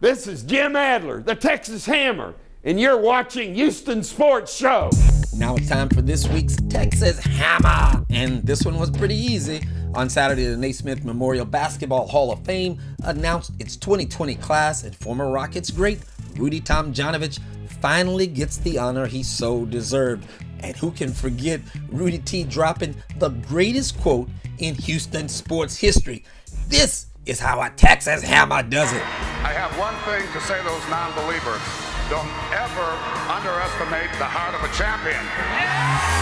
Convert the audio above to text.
This is Jim Adler, the Texas Hammer, and you're watching Houston Sports Show. Now it's time for this week's Texas Hammer. And this one was pretty easy. On Saturday, the Naismith Memorial Basketball Hall of Fame announced its 2020 class, and former Rockets great Rudy Tomjanovich finally gets the honor he so deserved. And who can forget Rudy T dropping the greatest quote in Houston sports history? This is how a Texas Hammer does it. I have one thing to say to those non believers don't ever underestimate the heart of a champion.